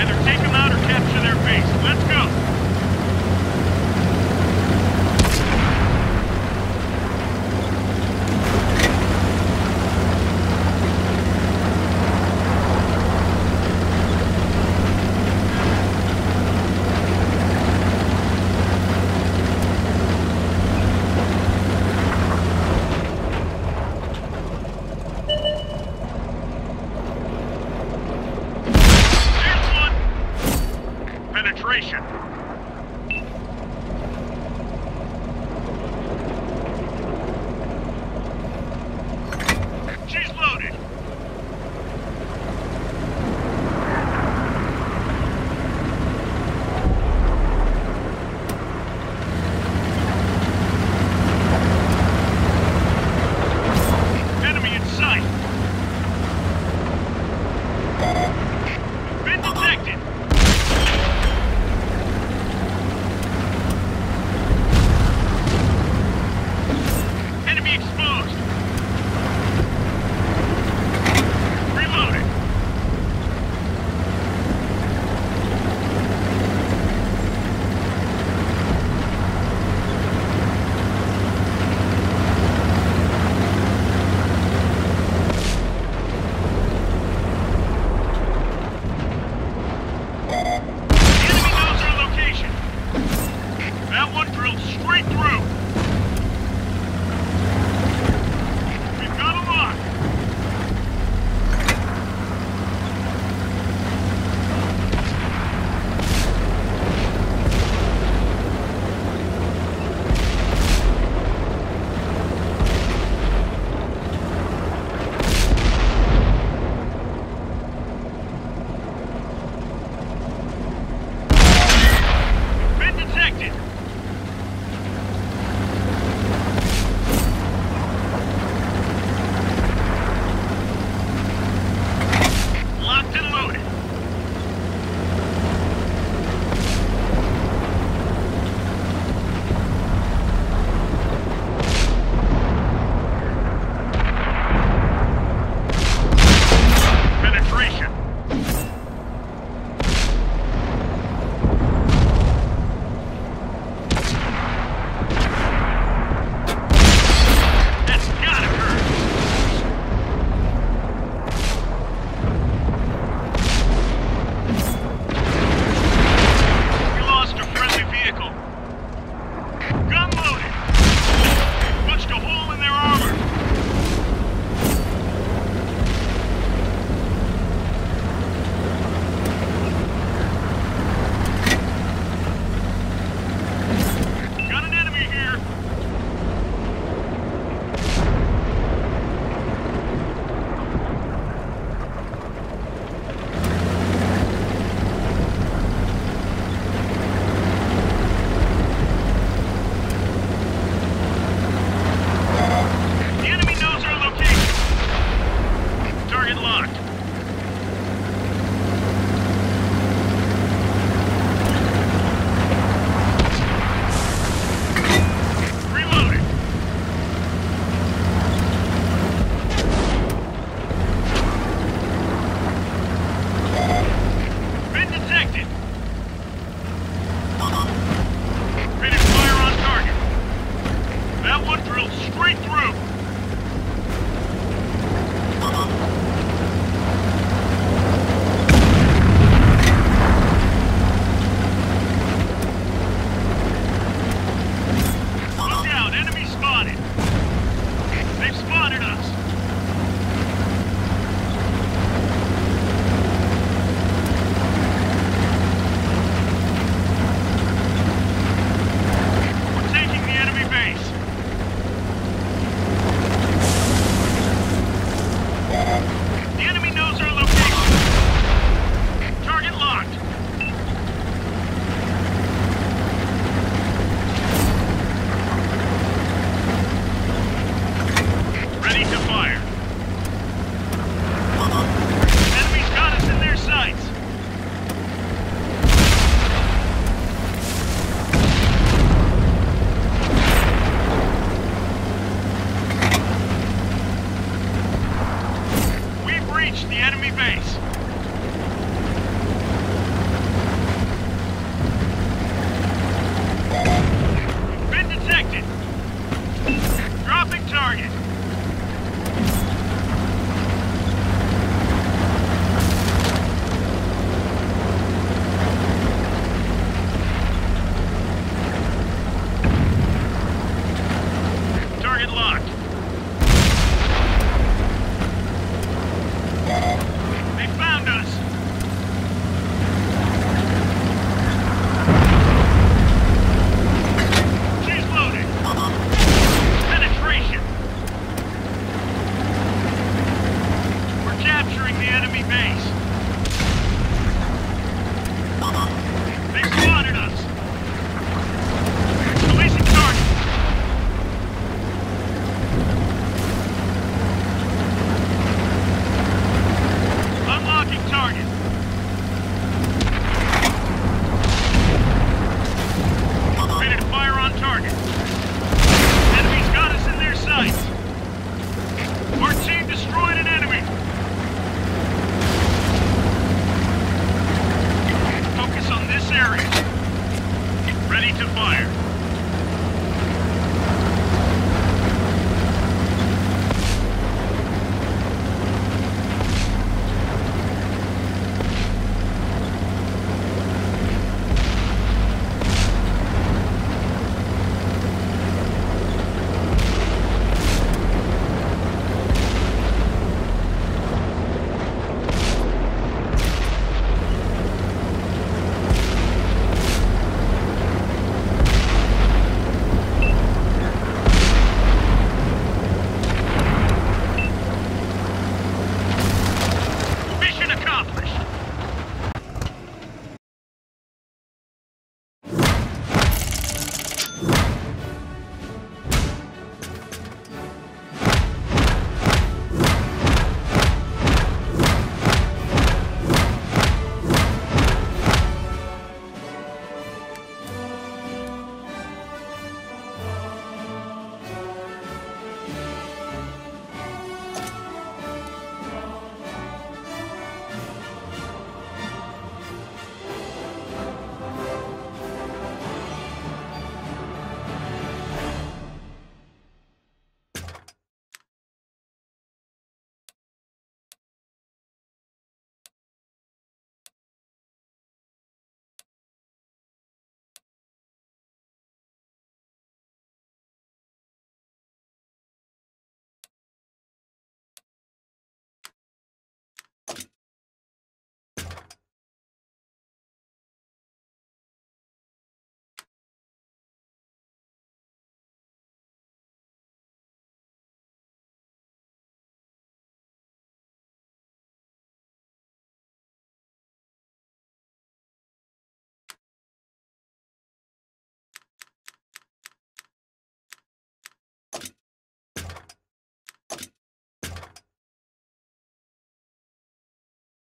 Either take them out or capture their base. Let's go. operation.